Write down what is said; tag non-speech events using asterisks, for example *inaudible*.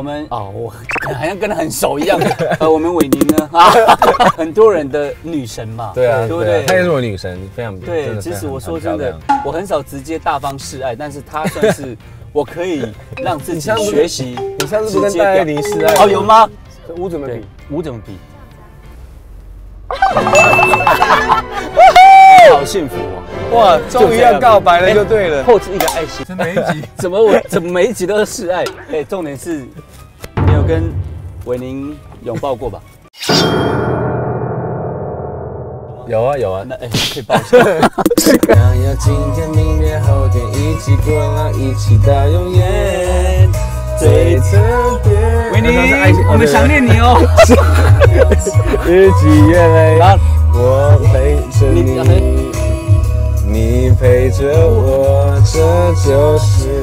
我们哦，我 *laughs* 好像跟他很熟一样。*laughs* 呃，我们伟宁呢啊，*laughs* 很多人的女神嘛，对啊，对不对？她也是我女神，非常对。其实我说真的，我很少直接大方示爱，但是她算是我可以让自己学习。你上次不跟戴爱玲示爱？哦，有吗？五怎么比？五怎么比？好幸福哦！哇，终于要告白了，就对了。后置一个爱心，每一集怎么我怎么每一集都是示爱？*laughs* 哎，重点是，你有跟伟宁拥抱过吧？*laughs* 有啊有啊，那哎可以抱一下。*laughs* 想要今天、明天、后天一起过，一起到永远。最特别。伟宁，我们想念你哦。日积月累，我陪着你。着我，这就是。